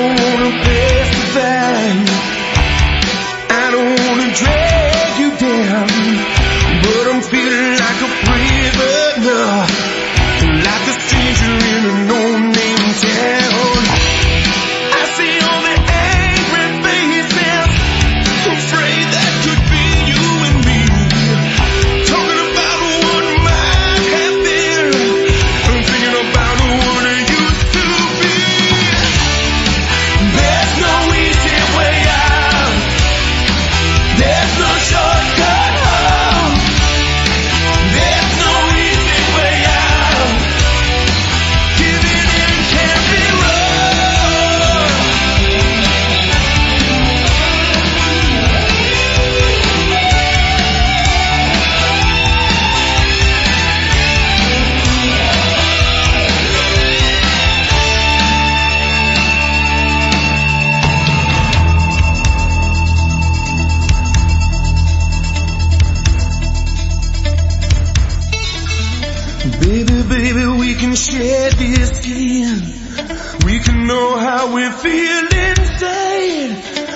I don't wanna. I don't wanna drag you down, but I'm feeling Baby, we can share this skin. We can know how we feel inside.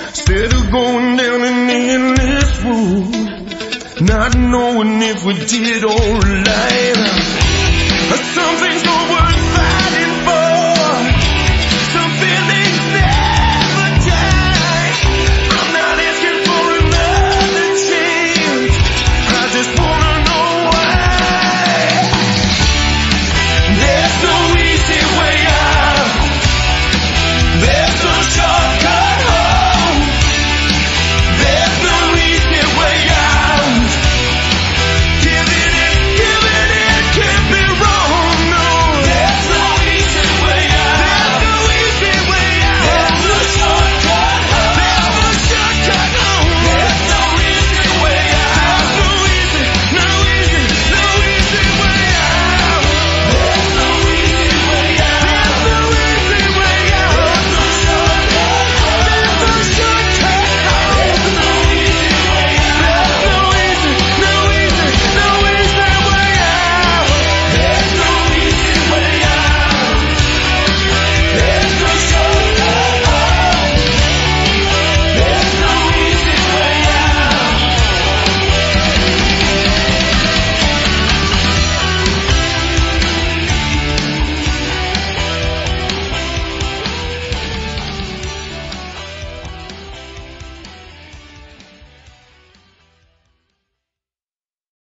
Instead of going down an endless road, not knowing if we did or alright.